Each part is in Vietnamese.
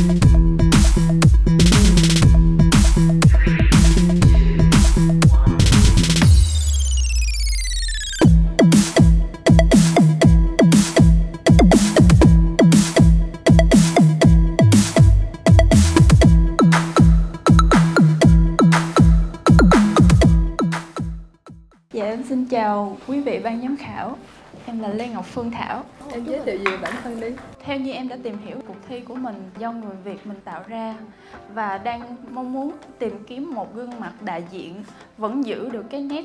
Thank you. Dạ em xin chào quý vị ban giám khảo. Em là Lê Ngọc Phương Thảo. Em giới thiệu về bản thân đi. Theo như em đã tìm hiểu cuộc thi của mình do người Việt mình tạo ra Và đang mong muốn tìm kiếm một gương mặt đại diện Vẫn giữ được cái nét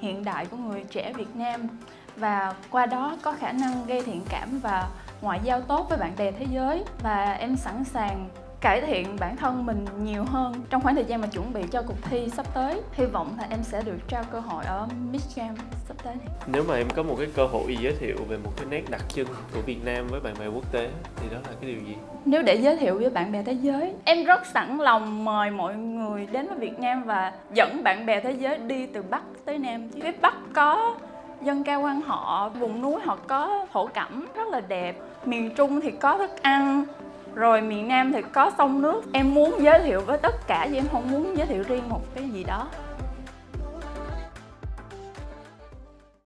hiện đại của người trẻ Việt Nam Và qua đó có khả năng gây thiện cảm và ngoại giao tốt với bạn bè thế giới. Và em sẵn sàng cải thiện bản thân mình nhiều hơn trong khoảng thời gian mà chuẩn bị cho cuộc thi sắp tới hy vọng là em sẽ được trao cơ hội ở Miss Grand sắp tới này. Nếu mà em có một cái cơ hội giới thiệu về một cái nét đặc trưng của Việt Nam với bạn bè quốc tế thì đó là cái điều gì? Nếu để giới thiệu với bạn bè thế giới, em rất sẵn lòng mời mọi người đến với Việt Nam và dẫn bạn bè thế giới đi từ Bắc tới Nam. Phía Bắc có dân ca quan họ, vùng núi họ có thổ cẩm rất là đẹp. Miền Trung thì có thức ăn, rồi miền Nam thì có sông nước. Em muốn giới thiệu với tất cả chứ em không muốn giới thiệu riêng một cái gì đó.